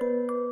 Música